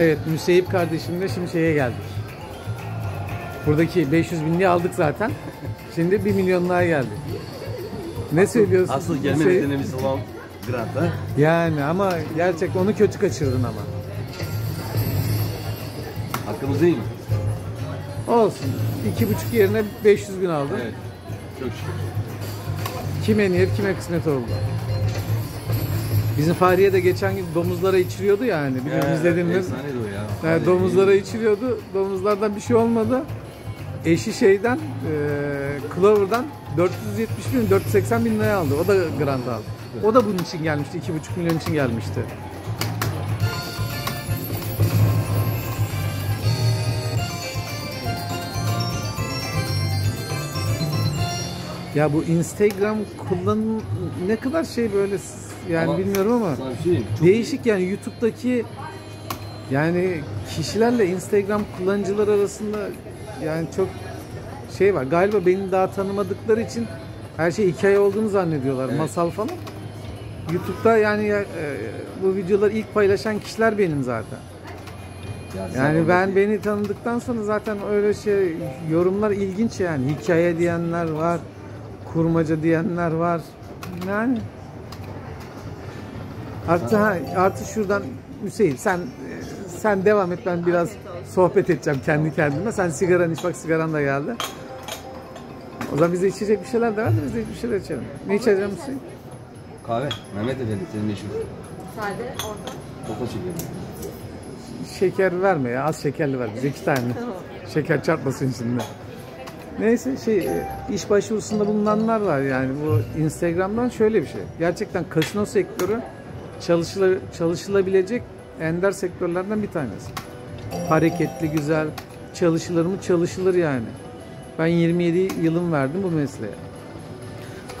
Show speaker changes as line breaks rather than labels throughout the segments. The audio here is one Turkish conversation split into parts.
Evet Müseyip kardeşimle şimdi şeye geldik. Buradaki 500 binliği aldık zaten. Şimdi 1 milyonluğa geldik. Ne söylüyorsun?
Asıl gelme
Müseyip?
nedenimiz olan Grant ha.
Yani ama gerçek onu kötü kaçırdın ama.
Hakkımız değil mi?
Olsun. 2,5 yerine 500 bin aldın.
Evet. Çok şükür.
Kime niyet kime kısmet oldu. Bizim Fahriye de geçen gün domuzlara içiriyordu yani.
Evet,
izlediniz.
Efsaneydi o ya.
Yani domuzlara içiriyordu. Domuzlardan bir şey olmadı. Eşi şeyden, e, Clover'dan 470 bin, 480 bin liraya aldı. O da Grand aldı. O da bunun için gelmişti. 2,5 milyon için gelmişti. Ya bu Instagram kullan ne kadar şey böyle yani
Ama
bilmiyorum ama
şey
değişik yani YouTube'daki yani kişilerle Instagram kullanıcılar arasında yani çok şey var. Galiba beni daha tanımadıkları için her şey hikaye olduğunu zannediyorlar.
Evet.
Masal falan. YouTube'da yani ya- e, bu videoları ilk paylaşan kişiler benim zaten.
Ya sen
Yani ben
oradaki-
beni tanıdıktan sonra zaten öyle şey yorumlar ilginç yani. Hikaye diyenler var, kurmaca diyenler var. Yani artı ha, artı şuradan Hüseyin sen sen devam et ben biraz sohbet edeceğim kendi kendime. Sen sigaranı iç bak sigaran da geldi. O zaman bize içecek bir şeyler de ver de biz de bir şeyler içelim. Ne içeceğim Hüseyin?
Kahve. Mehmet Efendi senin meşhur.
Sade orta.
Koka çekiyorum.
Şeker verme ya az şekerli ver bize iki tane. Şeker çarpmasın şimdi. Neyse şey e, iş başvurusunda bulunanlar var yani bu Instagram'dan şöyle bir şey. Gerçekten kasino sektörü çalışıla, çalışılabilecek ender sektörlerden bir tanesi. Hareketli, güzel, çalışılır mı? Çalışılır yani. Ben 27 yılım verdim bu mesleğe.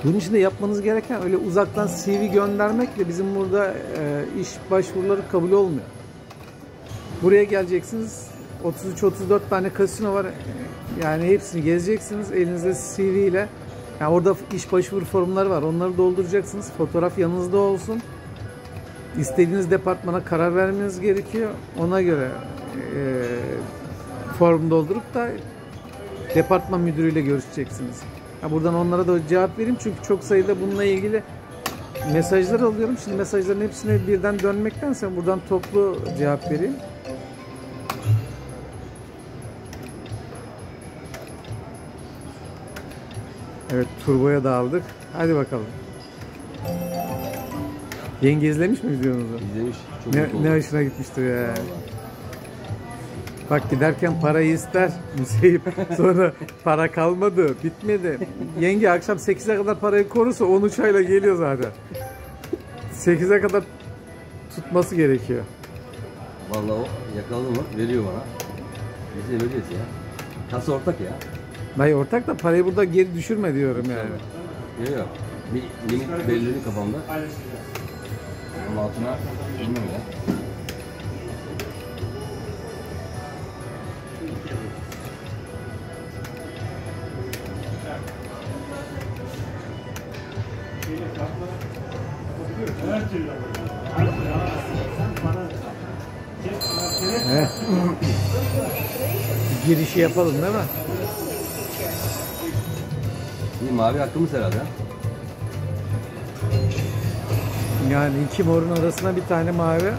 Bunun için de yapmanız gereken öyle uzaktan CV göndermekle bizim burada e, iş başvuruları kabul olmuyor. Buraya geleceksiniz. 33-34 tane kasino var. Yani hepsini gezeceksiniz. Elinizde CV ile. Yani orada iş başvuru formları var. Onları dolduracaksınız. Fotoğraf yanınızda olsun. İstediğiniz departmana karar vermeniz gerekiyor. Ona göre e, form doldurup da departman müdürüyle görüşeceksiniz. Ha, buradan onlara da cevap vereyim çünkü çok sayıda bununla ilgili mesajlar alıyorum. Şimdi mesajların hepsine birden dönmektense buradan toplu cevap vereyim. Evet turboya da aldık. Hadi bakalım. Yenge izlemiş mi videomuzu?
İzlemiş. Çok
Ne, ne hoşuna gitmiştir ya.
Vallahi.
Bak giderken parayı ister Müseyip. Sonra para kalmadı, bitmedi. Yenge akşam 8'e kadar parayı korursa 13 ayla geliyor zaten. 8'e kadar tutması gerekiyor.
Vallahi o yakaladı mı veriyor bana. Biz de böyleyiz ya. Kasa ortak ya.
Dayı ortak da parayı burada geri düşürme diyorum yani.
Yok yok. Bir limit belirli kafamda. Onun altına bilmiyorum ya.
He. Girişi yapalım değil mi?
Bir mavi hakkımız herhalde.
Yani iki morun arasına bir tane mavi.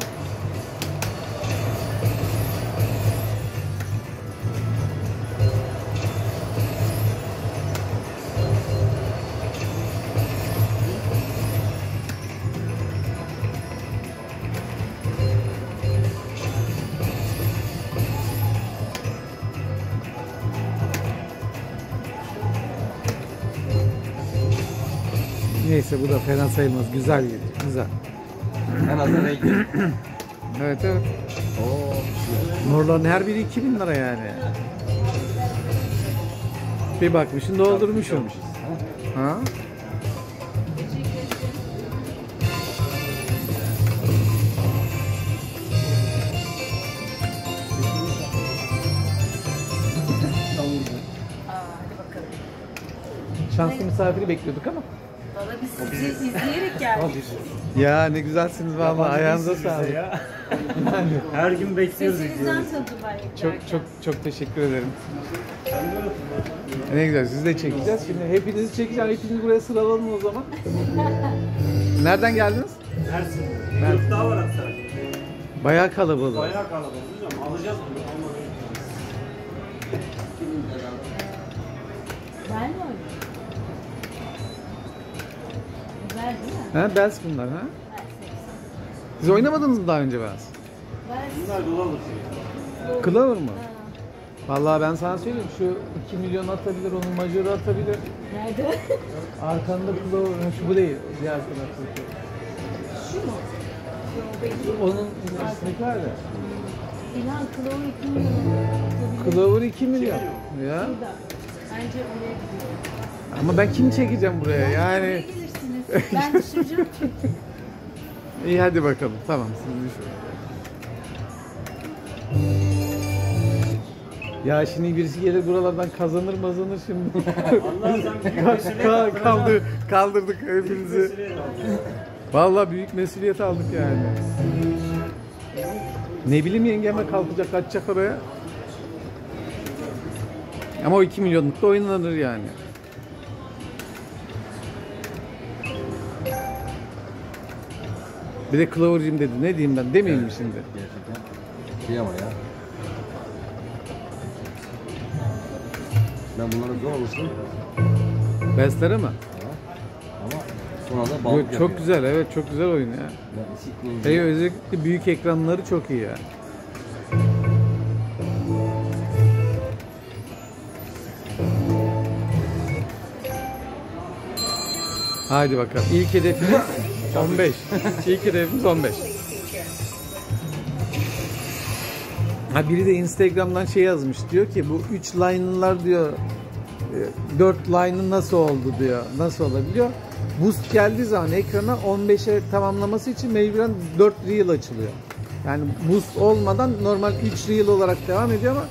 Neyse bu da fena sayılmaz. Güzel gidiyor. Güzel.
En azından renkli.
Evet evet.
Oo.
Morların her biri 2000 lira yani. Bir bakmışsın doldurmuşum.
Ha?
Şanslı misafiri bekliyorduk ama.
Valla biz sizi izleyerek geldik.
Ya ne güzelsiniz vallahi ayağınıza sağlık.
Her gün bekliyoruz
Sesinizden tadı.
Çok çok çok teşekkür ederim. Ne güzel siz de çekeceğiz. Şimdi hepinizi çekeceğim. Hepinizi buraya sıralalım o zaman. Nereden geldiniz?
Mersin. Grup daha var hatta.
Bayağı kalabalık.
Bayağı kalabalık hocam. Alacağız bunu.
Ben mi oynuyorum? Güzel değil mi?
Ha Bells bunlar ha? Siz oynamadınız mı daha önce Bells?
Ben
Bunlar dolar
Clover mı? Vallahi ben sana söyleyeyim şu 2 milyon atabilir, onun majörü atabilir.
Nerede?
Arkanda Clover, şu bu değil, diğer tarafı.
Şu mu? Yo.
Onun üstündeki var ya.
İlhan Kılavur 2 milyon atabilir.
Clover 2 milyon. Ya.
Burada. Bence oraya gidiyor.
Ama ben kim çekeceğim buraya
Oraya
yani?
Ben düşüreceğim çünkü.
İyi hadi bakalım. Tamam siz düşün. Ya şimdi birisi gelir buralardan kazanır mazanır şimdi.
Allah sen büyük
Ka- kaldı, kaldırdık hepinizi. Vallahi büyük mesuliyet aldık yani. Ne bileyim yengeme kalkacak kaçacak oraya. Ama o 2 milyonluk da oynanır yani. Bir de Clover'cim dedi. Ne diyeyim ben? Demeyeyim mi şimdi?
Gerçekten. Şey ama ya. Ben bunları zor alıştım.
Bestlere mi?
Ama sonra da balık
çok
yapıyor.
güzel. Evet çok güzel oyun ya.
Ben sikmeyince-
özellikle büyük ekranları çok iyi ya. Haydi bakalım. İlk hedefimiz 15. İlk hedefimiz 15. Ha biri de Instagram'dan şey yazmış diyor ki bu 3 line'lar diyor 4 line'ı nasıl oldu diyor. Nasıl olabiliyor? Boost geldiği zaman ekrana 15'e tamamlaması için mecburen 4 reel açılıyor. Yani boost olmadan normal 3 reel olarak devam ediyor ama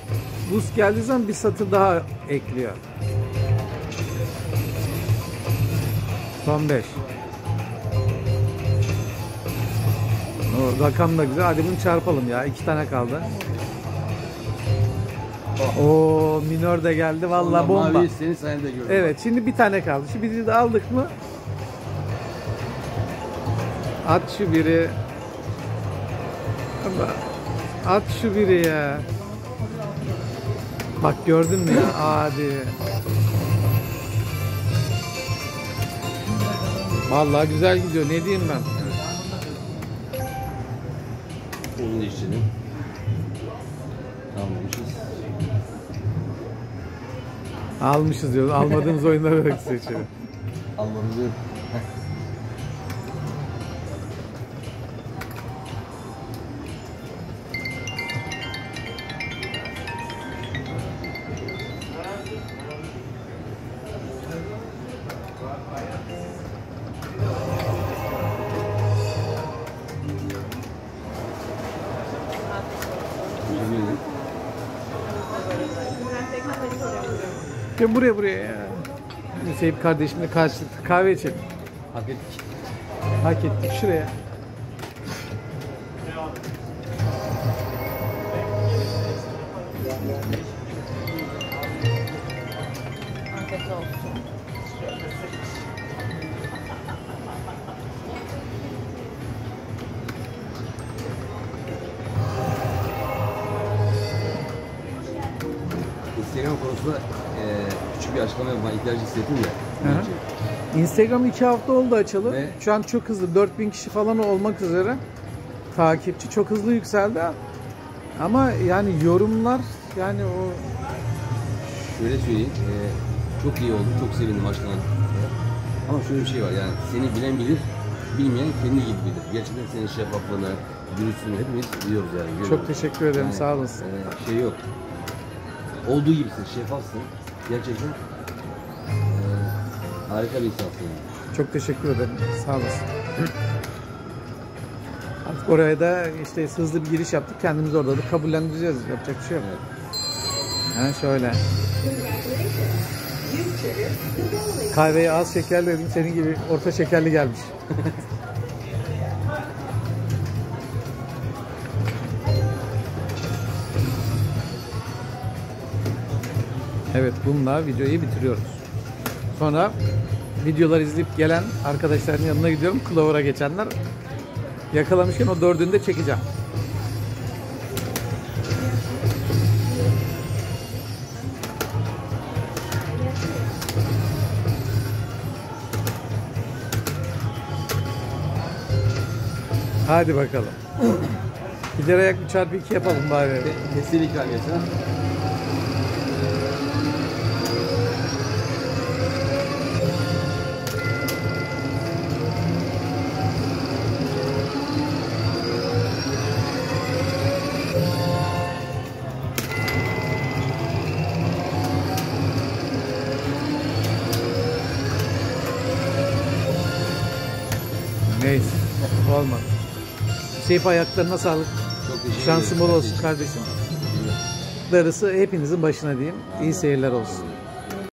boost geldiği zaman bir satır daha ekliyor. Son 5. O rakam da güzel. Hadi bunu çarpalım ya. İki tane kaldı. O minör de geldi. Vallahi bomba.
Maviyi senin sayende gördüm.
Evet şimdi bir tane kaldı. Şu biri de aldık mı? At şu biri. At şu biri ya. Bak gördün mü ya? Hadi. Vallahi güzel gidiyor. Ne diyeyim ben?
Onun işçinin. Tamamlamışız.
Almışız diyor. Almadığımız oyunları da seçiyor.
Almanızı
Ya buraya buraya ya. Hüseyin kardeşimle karşılıklı kahve içelim.
Hak ettik.
Hak ettik şuraya.
Afiyet olsun.
Instagram konusunda küçük bir açıklama yapmaya ihtiyacı hissettim
hı. Instagram iki hafta oldu açalı.
Ve-
Şu an çok hızlı. 4000 kişi falan olmak üzere. Takipçi çok hızlı yükseldi. Ama yani yorumlar yani o
Şöyle söyleyeyim. eee, çok iyi oldu. Çok sevindim açıklanan. Ama şöyle bir şey var yani seni bilen bilir, bilmeyen kendi gibi bilir. Gerçekten senin şeffaflığını, dürüstlüğünü hepimiz biliyoruz yani. görüyoruz.
çok teşekkür ederim.
Yani,
Sağ olasın.
eee, şey yok. Olduğu gibisin, şeffafsın. Gerçekten eee, harika bir insansın yani.
Çok teşekkür ederim. Sağ olasın. Artık oraya da işte hızlı bir giriş yaptık. Kendimizi orada da kabullendireceğiz. Yapacak bir şey yok.
Evet.
Ha şöyle. Kahveyi az şekerli dedim. Senin gibi orta şekerli gelmiş. Evet bununla videoyu bitiriyoruz. Sonra videolar izleyip gelen arkadaşların yanına gidiyorum. Clover'a geçenler yakalamışken o dördünü de çekeceğim. Hadi bakalım. Gider ayak bir çarpı iki yapalım bari.
Keseli ikramiyesi
Olmadı. Hüseyin ayaklarına sağlık.
Çok teşekkür
Şansın bol olsun kardeşim. Darısı hepinizin başına diyeyim. İyi seyirler olsun.